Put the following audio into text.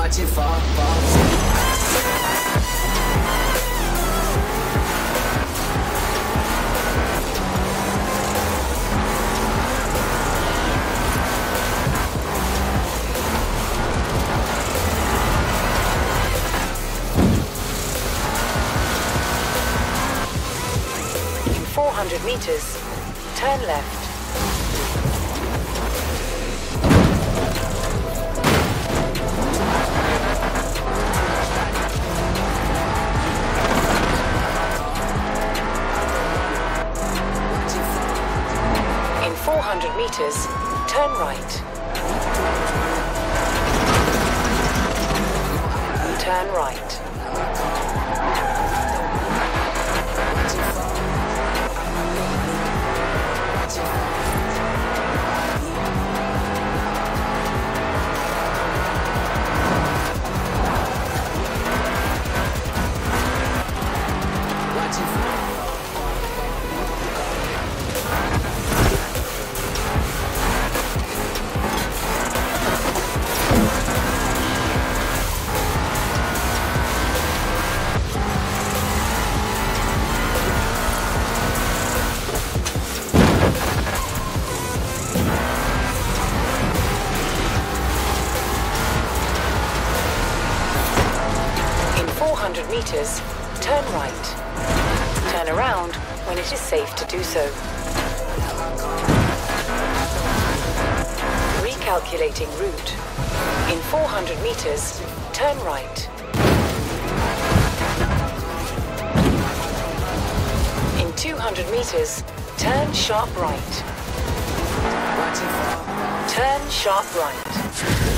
watch it fall, fall. 400 meters, turn left. In 400 meters, turn right. Turn right. 400 meters, turn right. Turn around when it is safe to do so. Recalculating route. In 400 meters, turn right. In 200 meters, turn sharp right. Turn sharp right.